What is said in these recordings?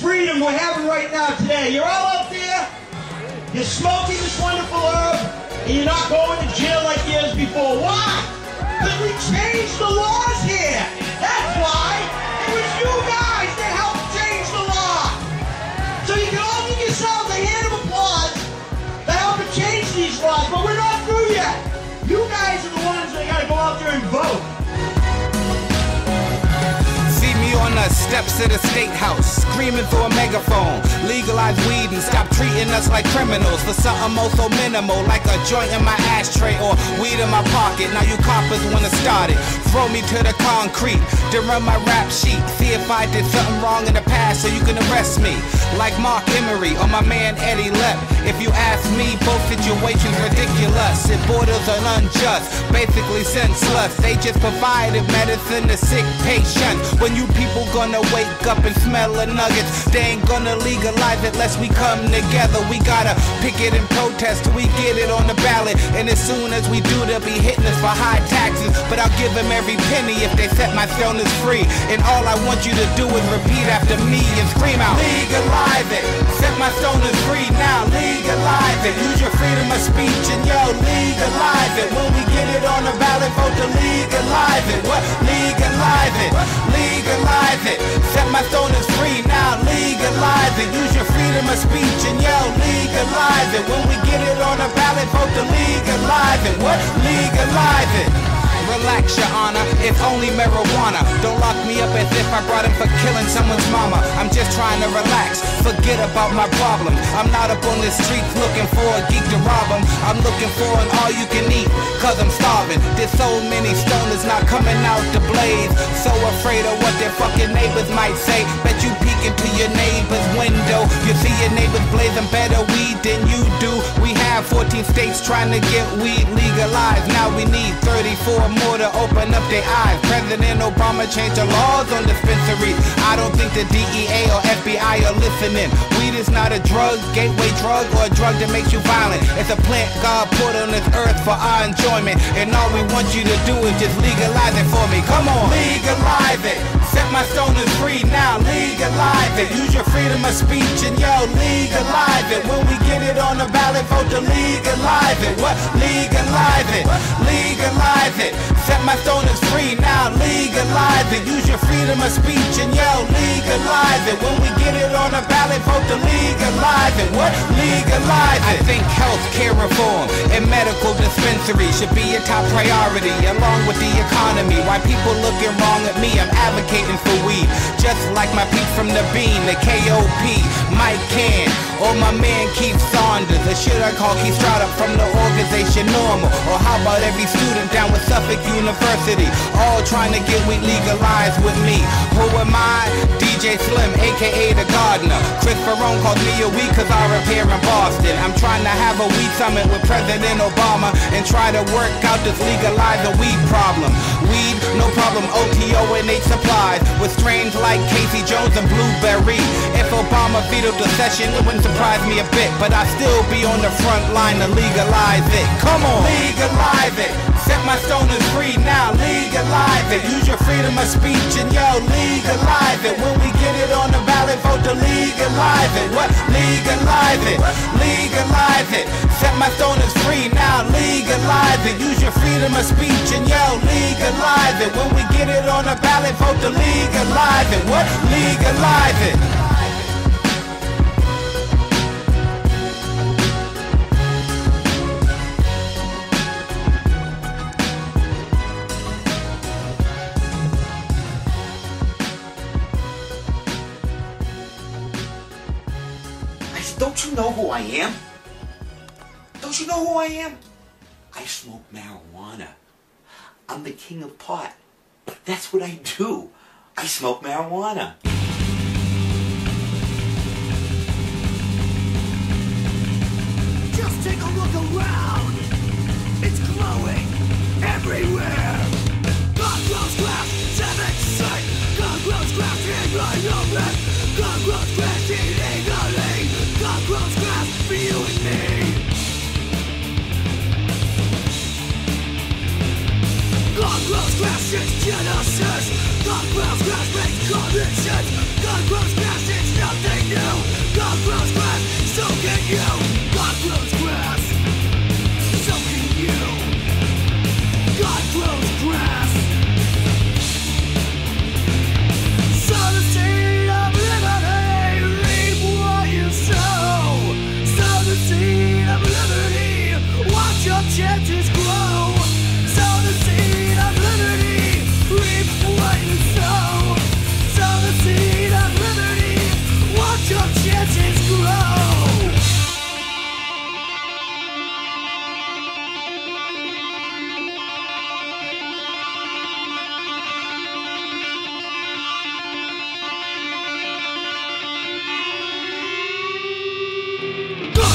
freedom we're having right now today. You're all out there, you're smoking this wonderful herb, and you're not going to jail like years before. Why? Because we changed the laws here. That's why. It was you guys that helped change the law. So you can all give yourselves a hand of applause for helping change these laws, but we're not through yet. You guys are the ones that gotta go out there and vote. See me on the steps of the state house, screaming through a megaphone. Legalize weed and stop treating us like criminals for something most so minimal, like a joint in my ashtray or weed in my pocket. Now you coppers wanna start it. Throw me to the concrete to run my rap sheet. See if I did something wrong in the past so you can arrest me. Like Marc Emery or my man Eddy Lepp. If you ask me, both situations ridiculous. It borders on unjust, basically senseless. They just provided medicine to sick patients. When you people gonna wake up and smell the nuggets, they ain't gonna legalize it unless we come together. We gotta pick it and protest till we get it on the ballot. And as soon as we do, they'll be hitting us for high taxes. But I'll give them every penny if they set my stoners free. And all I want you to do is repeat after me and scream out, legalize it. Set my stoners free now, legalize it. Use your freedom of speech and yo, legalize it. When we get it on the ballot, vote to legalize it. What? Legalize it. Legalize it. Set my stoners free now, legalize it. Use your freedom of speech and yo, legalize it. When we get it on the ballot, vote to legalize it. What? Legalize it. Relax, your honor, it's only marijuana. Don't lock me up as if I brought him for killing someone's mama. I'm just trying to relax, forget about my problems. I'm not up on the streets looking for a geek to rob 'em. I'm looking for an all you can eat, cause I'm starving. There's so many stoners not coming out to blaze. So afraid of what their fucking neighbors might say. Bet you peek into your neighbor's window. You see your neighbors blazing better weed than you do. 14 states trying to get weed legalized. Now we need 34 more to open up their eyes. President Obama changed the laws on dispensaries. I don't think the DEA or FBI are listening. Weed is not a drug, gateway drug, or a drug that makes you violent. It's a plant God put on this earth for our enjoyment. And all we want you to do is just legalize it for me. Come on, legalize it. Set my stoners free now, legalize it. Use your freedom of speech and yo, legalize it. When we get it on the ballot, vote to legalize it. What? Legalize it. Legalize it. Set my stoners free now, legalize it. Use your freedom of speech and yo, legalize it. When we get it on the ballot, vote to legalize. What? Legalize it. I think health care reform and medical dispensaries should be a top priority, along with the economy. Why people looking wrong at me? I'm advocating for weed, just like my peeps from the Bean, the KOP, Mike Cann, or my man Keith Saunders, or should I call Keith Strada from the organization NORML? Or how about every student down with Suffolk University, all trying to get weed legalized with me? Who am I? DJ Slim, aka the Gardener. Chris Ferrone called me a weed cause I repair in Boston. I'm trying to have a weed summit with President Obama and try to work out this legalize the weed problem. Weed, no problem, OTO and eight supplies with strains like Casey Jones and Blueberry. If Obama vetoed the session, it wouldn't surprise me a bit, but I'd still be on the front line to legalize it. Come on, legalize it. Set my stoners free now, legalize it. Use your freedom of speech and yo, legalize it. When we get it on the ballot, vote to legalize it. What? Legalize it. Legalize it. Set my stoners free now, legalize it. Use your freedom of speech and yo, legalize it. When we get it on the ballot, vote to legalize it. What? Legalize it. I am? Don't you know who I am? I smoke marijuana. I'm the king of pot. That's what I do. I smoke marijuana. Just take a look around. It's glowing everywhere. Since Genesis. God grows grass makes common sense. God grows it's nothing new. God grows grass, so can you.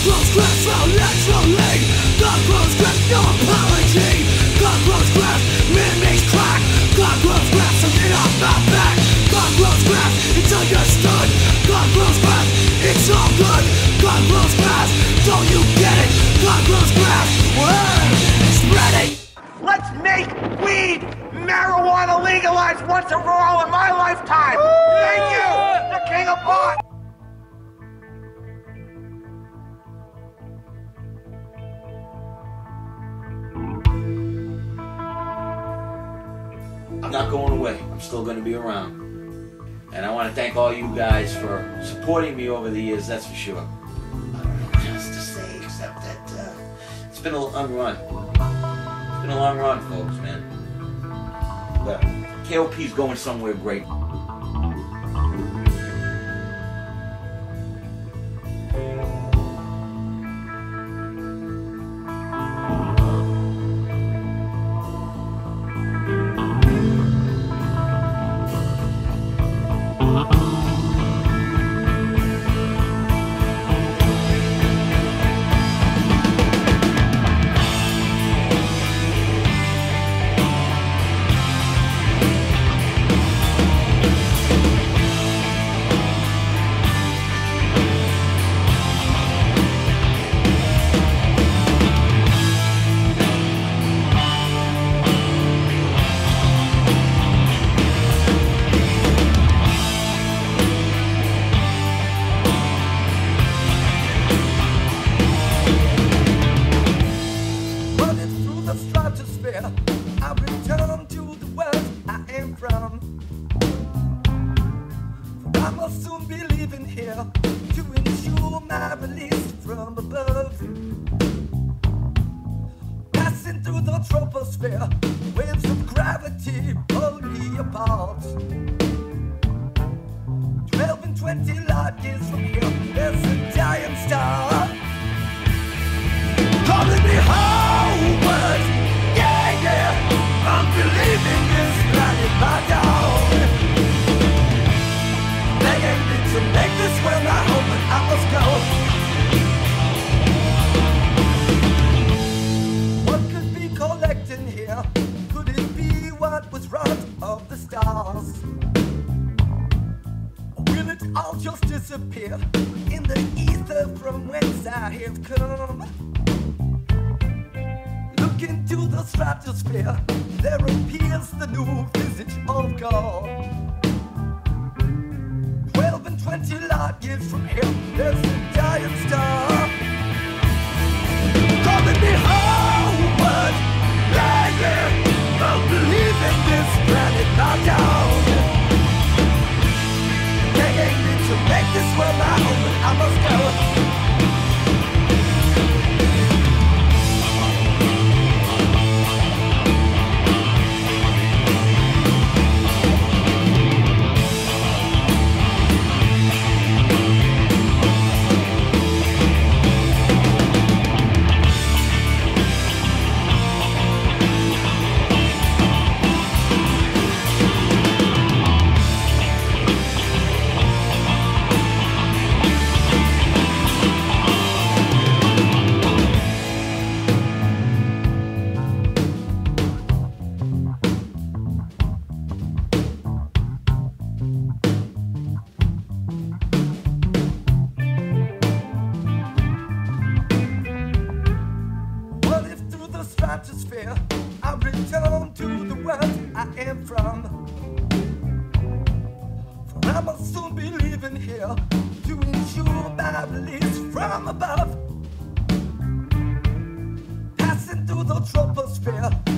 Grass so naturally. God grows grass, no apology. Grass, man makes crack. God grows grass, so get off my back. God grows grass, it's understood. God grows grass, it's all good. God grows grass, don't you get it? God grows grass, word, spread it. Let's make weed, marijuana legalized once and for all in my lifetime. Thank you, the king of pot. I'm still going to be around. And I want to thank all you guys for supporting me over the years, that's for sure. I don't know what else to say except that uh, it's been a long run. It's been a long run, folks, man. But KOP's going somewhere great. To ensure my release from above. Passing through the troposphere, waves of gravity pull me apart. Twelve and twenty light years the stratosphere, there appears the new visage of God. Twelve and twenty light years from here, there's a giant star. Calling me homeward, yeah. I'm believing this planet not down. conscious. I return to the world I am from. For I must soon be leaving here to ensure my release from above. Passing through the troposphere.